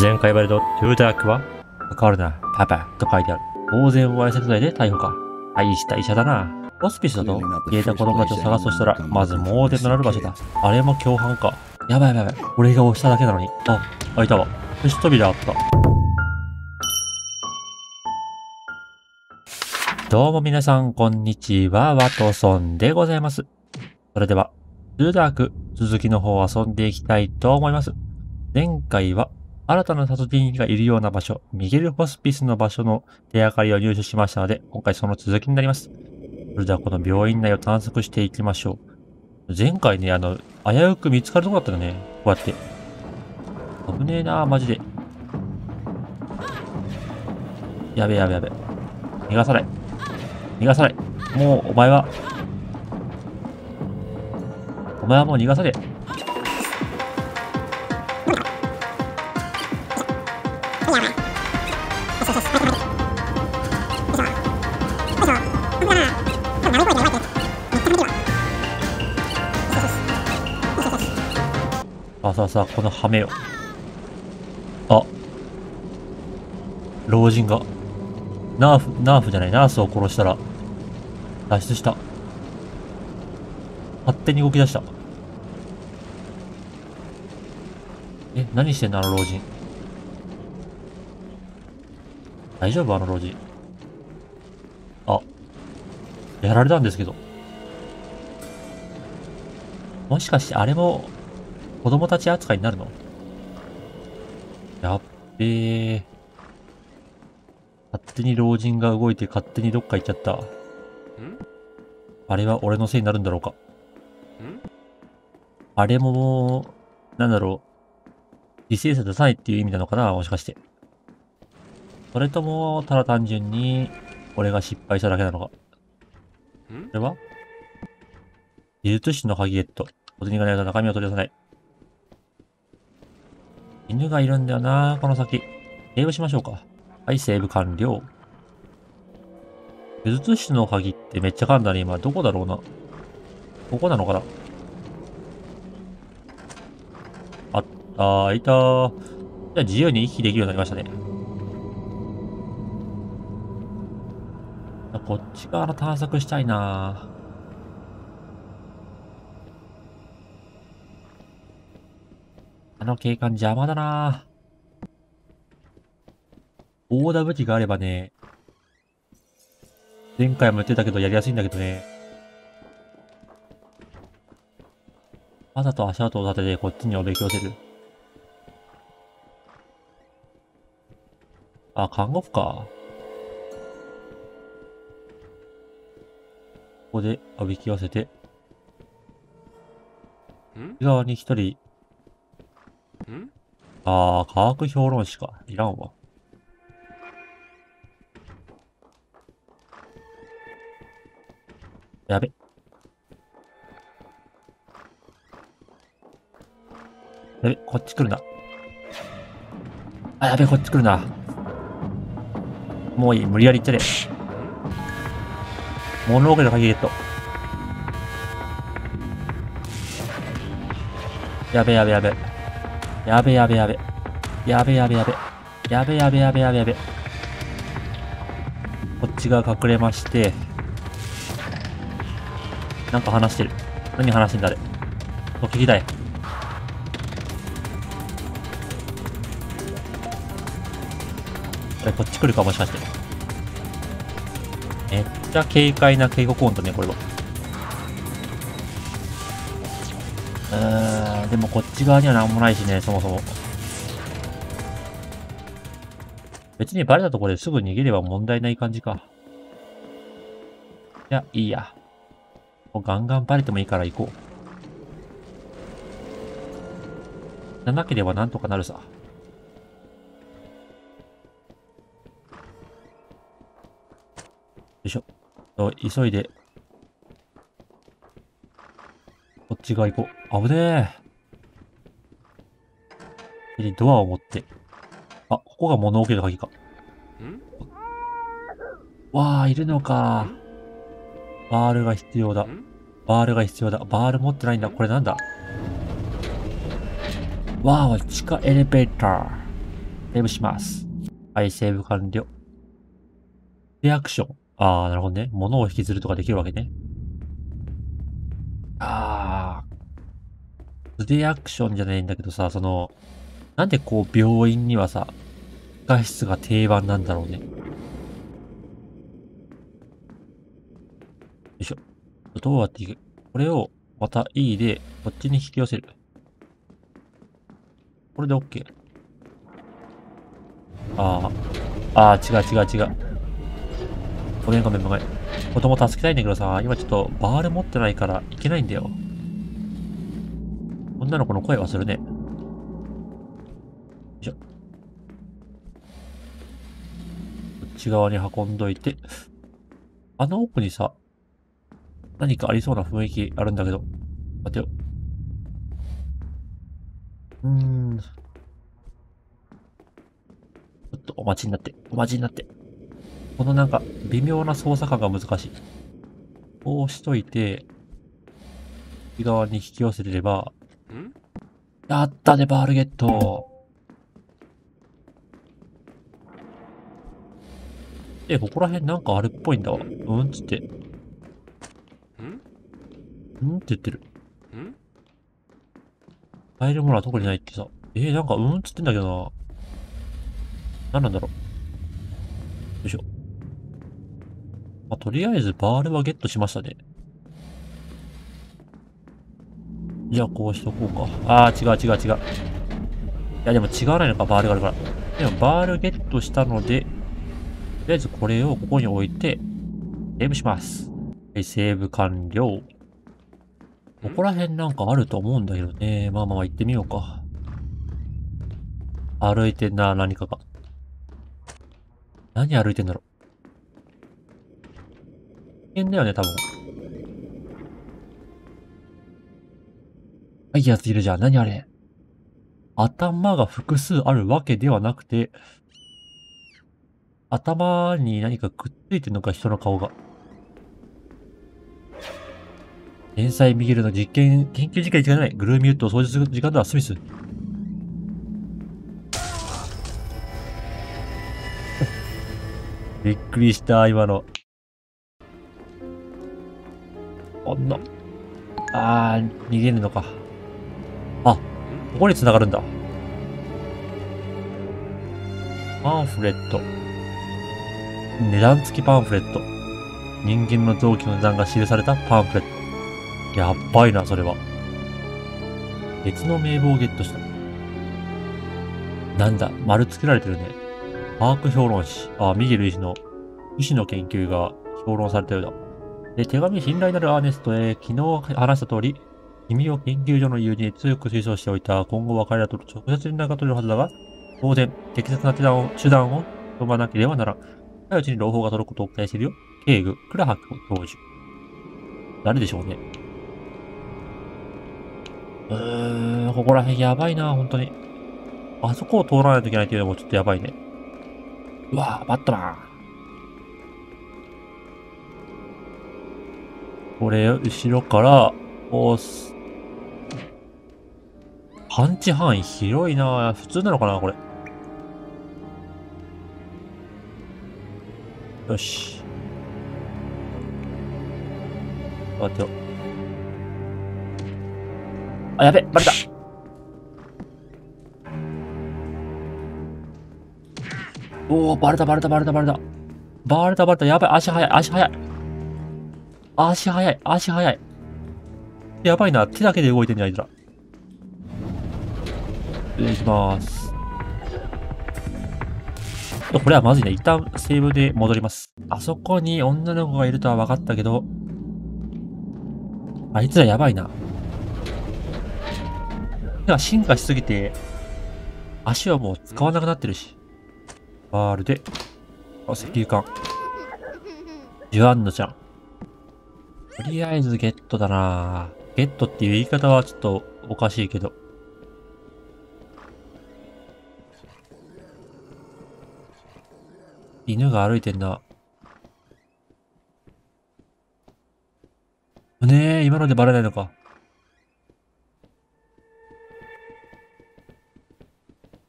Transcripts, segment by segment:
前回バレド、トゥーダークは関わるな、パパと書いてある。当然わいせつ罪で逮捕か。大した医者だな。ホスピスだと消えた子供たちを探すとしたら、まず盲点となる場所だ。あれも共犯か。やばいやばいやばい。俺が押しただけなのに。あ、開いたわ。よし、扉あった。どうも皆さん、こんにちは。ワトソンでございます。それでは、トゥーダーク、続きの方を遊んでいきたいと思います。前回は、新たな殺人鬼がいるような場所、ミゲルホスピスの場所の手がかりを入手しましたので、今回その続きになります。それではこの病院内を探索していきましょう。前回ね、あの、危うく見つかるとこだったよね。こうやって。危ねえなマジで。やべやべやべ。逃がさない。逃がさない。もう、お前は。お前はもう逃がさねえ。あさあさあ、この羽目を。あ。老人が。ナーフ、ナーフじゃない、ナースを殺したら、脱出した。勝手に動き出した。え、何してんのあの老人。大丈夫？あの老人。あ。やられたんですけど。もしかしてあれも、子供たち扱いになるの？やっべえ。勝手に老人が動いて勝手にどっか行っちゃった。あれは俺のせいになるんだろうか。あれも、なんだろう。犠牲者出さないっていう意味なのかな？もしかして。それとも、ただ単純に、俺が失敗しただけなのか？これは？技術師の鍵ゲット。小銭がないと中身を取り出さない。犬がいるんだよなこの先。セーブしましょうか。はい、セーブ完了。技術師の鍵ってめっちゃ噛んだね、今。どこだろうな。ここなのかな？あったー、いたー。じゃあ自由に行き来できるようになりましたね。こっち側の探索したいなあの警官邪魔だな大田武器があればね、前回も言ってたけどやりやすいんだけどね。わざと足跡を立ててこっちにおびき寄せる。あ、看護婦か。ここでおびき寄せて。内側に一人。ああ、科学評論士か。いらんわ。やべ。やべ、こっち来るな。あ、やべ、こっち来るな。もういい、無理やり行っちゃれ。物置の鍵ゲット。やべやべやべ。やべやべやべ。やべやべやべ。やべやべやべやべやべ。こっち側隠れまして。なんか話してる。何話してんだあれ。お聞きたい。これこっち来るかもしかして。ちゃ軽快な警告音だね、これは。うーん、でもこっち側にはなんもないしね、そもそも。別にバレたところですぐ逃げれば問題ない感じか。いや、いいや。もうガンガンバレてもいいから行こうじゃ。なければなんとかなるさ。よいしょ。と急いで。こっち側行こう。危ねえ。でドアを持って。あ、ここが物置の鍵か。わあ、いるのか。バールが必要だ。バールが必要だ。バール持ってないんだ。これなんだ？わあ、地下エレベーター。セーブします。はい、セーブ完了。リアクション。あー、なるほどね。物を引きずるとかできるわけね。あー。素手アクションじゃないんだけどさ、その、なんでこう病院にはさ、控室が定番なんだろうね。よいしょ。どうやっていくこれを、また E で、こっちに引き寄せる。これで OK。ああ。ああ、違う違う違う。ごめんごめんごめん。子供助けたいんだけどさ、今ちょっとバール持ってないからいけないんだよ。女の子の声はするね。よいしょ。こっち側に運んどいて。あの奥にさ、何かありそうな雰囲気あるんだけど。待てよ。うーん。ちょっとお待ちになって、お待ちになって。このなんか、微妙な操作感が難しい。こうしといて、右側に引き寄せてれば、やったね、バールゲット。え、ここら辺なんかあるっぽいんだわ。うんつって。うん？って言ってる。入るものは特にないってさ。えー、なんかうんっつってんだけどな。なんなんだろう。よいしょ。まあ、とりあえずバールはゲットしましたね。じゃあこうしとこうか。あー、違う違う違う。いやでも違わないのか、バールがあるから。でもバールゲットしたので、とりあえずこれをここに置いて、セーブします。はい、セーブ完了。ここら辺なんかあると思うんだけどね。まあまあ行ってみようか。歩いてんな、何かが。何歩いてんだろ険だよね、多分。あ、いやついるじゃん。何あれ？頭が複数あるわけではなくて、頭に何かくっついてるのか、人の顔が。天才ミゲルの実験、研究時間に時間ない。グルーミュットを掃除する時間だ、スミス。びっくりした、今の。んの。あー、逃げるのか。あ、ここに繋がるんだ。パンフレット。値段付きパンフレット。人間の臓器の値段が記されたパンフレット。やっばいな、それは。別の名簿をゲットした。なんだ、丸つけられてるね。パーク評論誌。あ、ミゲル医師の医師の研究が評論されたようだ。で、手紙信頼なるアーネストへ、昨日話した通り、君を研究所の友人に強く推奨しておいた。今後は彼らと直接連絡が取れるはずだが、当然、適切な手段を、手段を踏まなければならん。近いうちに朗報が届くことを期待しているよ。ケーグ、クラハク教授。誰でしょうね。うーん、ここら辺やばいな、本当に。あそこを通らないといけないっていうのもちょっとやばいね。うわぁ、バットマン。これ、後ろから、押す。パンチ範囲広いな普通なのかなこれ。よし。待ってよ。あ、やべ、バレた。おお、バレた、バレた、バレた、バレた。バレた、バレた、やばい、足速い、足速い。足速い、足速い。やばいな、手だけで動いてんじゃん、あいつら。行きまーす。これはまずいね。一旦セーブで戻ります。あそこに女の子がいるとは分かったけど、あいつらやばいな。手が進化しすぎて、足はもう使わなくなってるし。バールで、あ、石油缶。ジュアンヌちゃん。とりあえずゲットだなゲットっていう言い方はちょっとおかしいけど。犬が歩いてんな。ねえ、今のでバレないのか。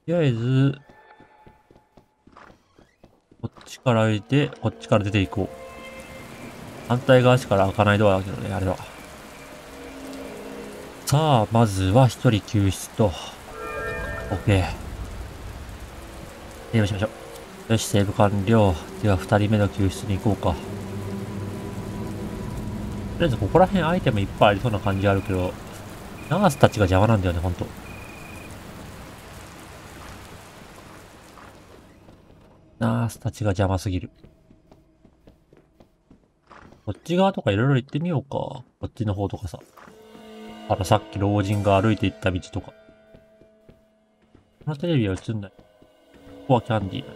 とりあえず、こっちから歩いて、こっちから出ていこう。反対側しから開かないドアだけどね、あれは。さあ、まずは一人救出と。オッケー。セーブしましょう。よし、セーブ完了。では、二人目の救出に行こうか。とりあえず、ここら辺アイテムいっぱいありそうな感じあるけど、ナースたちが邪魔なんだよね、ほんと。ナースたちが邪魔すぎる。こっち側とかいろいろ行ってみようか。こっちの方とかさ。あの、さっき老人が歩いて行った道とか。このテレビは映んない。ここはキャンディーだ。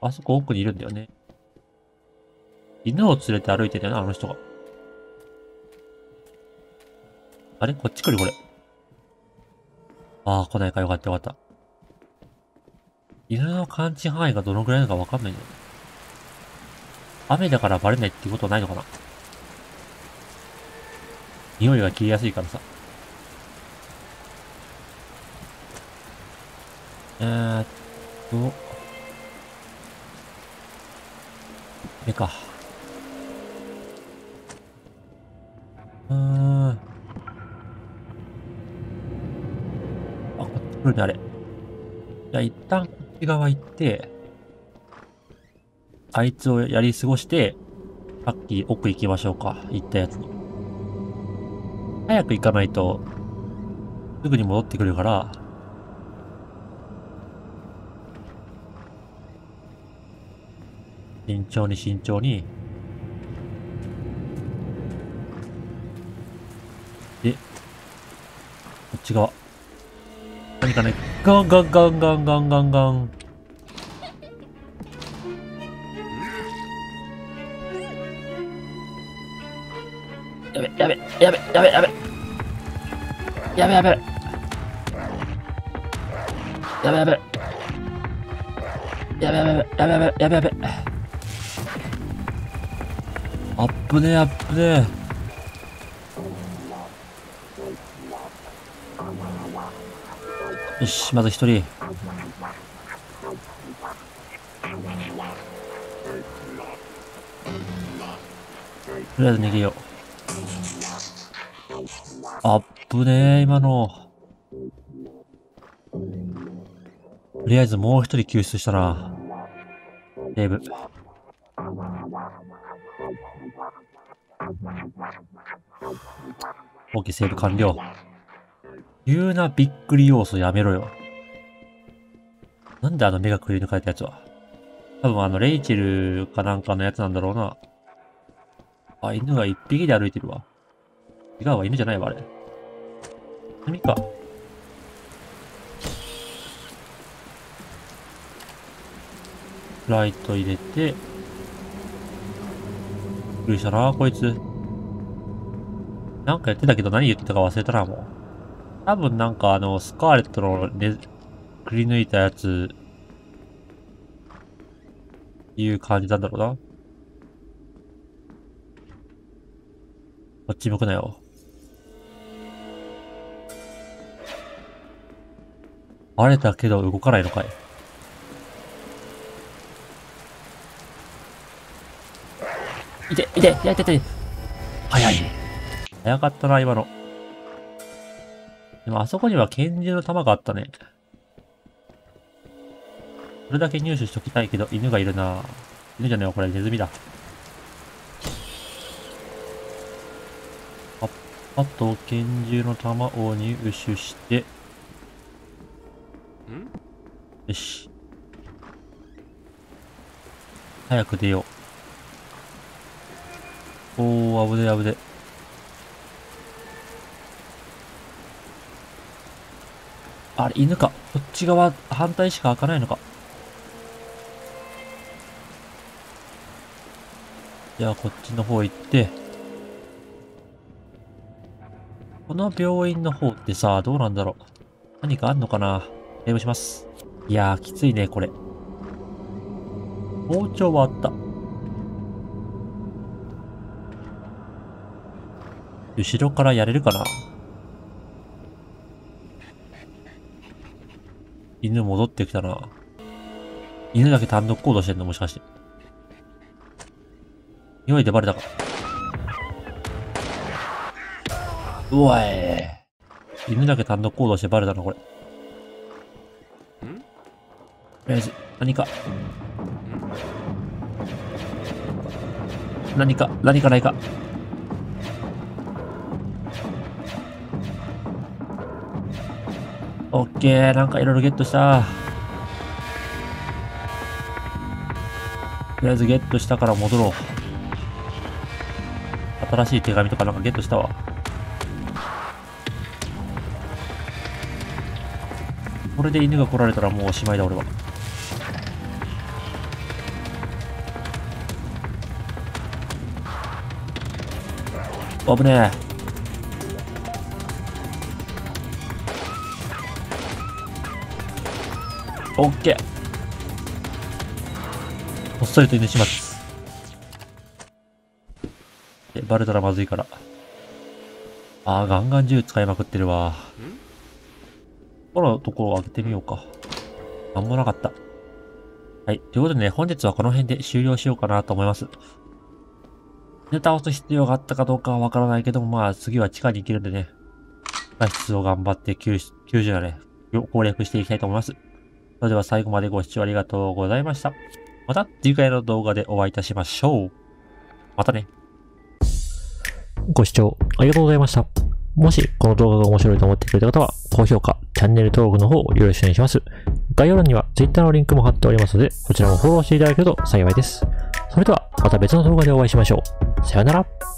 あそこ奥にいるんだよね。犬を連れて歩いてんだよな、あの人が。あれ？こっち来る？これ。ああ、来ないかよかったよかった。犬の感知範囲がどのくらいなのかわかんないんだよ。雨だからバレないってことはないのかな？匂いが消えやすいからさ。えーっと。目か。うーん。あ、こっち来るね、あれ。じゃあ一旦こっち側行って、あいつをやり過ごして、さっき奥行きましょうか。行ったやつに。早く行かないと、すぐに戻ってくるから、慎重に慎重に。で、こっち側。何かね、ガンガンガンガンガンガンガン。やべ、やべ、やべ、やべ。やべやべ。やべやべ。やべやべ、やべやべ、やべやべ。アップねアップねよし、まず一人。とりあえず逃げよう。あっぶねー、今の。とりあえずもう一人救出したな。セーブ。オッケー、セーブ完了。急なびっくり要素やめろよ。なんであの目がくり抜かれたやつは？多分あの、レイチェルかなんかのやつなんだろうな。あ、犬が一匹で歩いてるわ。違うわ、犬じゃないわ、あれ。炭か。ライト入れて、びっくりしたな、こいつ。なんかやってたけど何言ってたか忘れたな、もう。多分なんかあの、スカーレットのね、くり抜いたやつ、いう感じなんだろうな。こっち向くなよ。バレたけど動かないのかい？いて、いて、いて、いて、いて。早い。早かったな、今の。でもあそこには拳銃の弾があったね。それだけ入手しときたいけど、犬がいるな犬じゃねえよ、これ、ネズミだ。あ、あと、拳銃の弾を入手して、よし。早く出よう。おー、危ね危ね。あれ、犬か。こっち側、反対しか開かないのか。じゃあ、こっちの方行って。この病院の方ってさ、どうなんだろう。何かあんのかなメモします。いやー、きついね、これ。包丁はあった。後ろからやれるかな犬戻ってきたな。犬だけ単独行動してんのもしかして。匂いでバレたか。うわえ犬だけ単独行動してバレたの、これ。とりあえず、何か。何か、何かないか。オッケー、なんかいろいろゲットした。とりあえずゲットしたから戻ろう。新しい手紙とかなんかゲットしたわ。これで犬が来られたらもうおしまいだ俺は。危ねえ。オッケー。ほっそりと犬始末。え、バレたらまずいから。あー、ガンガン銃使いまくってるわ。このところを開けてみようか。なんもなかった。はい。ということでね、本日はこの辺で終了しようかなと思います。ネタを押す必要があったかどうかはわからないけども、まあ次は地下に行けるんでね、脱出を頑張って救救助やね、攻略していきたいと思います。それでは最後までご視聴ありがとうございました。また次回の動画でお会いいたしましょう。またね。ご視聴ありがとうございました。もしこの動画が面白いと思ってくれた方は、高評価、チャンネル登録の方をよろしくお願いします。概要欄には Twitter のリンクも貼っておりますので、こちらもフォローしていただけると幸いです。それではまた別の動画でお会いしましょう。さよなら。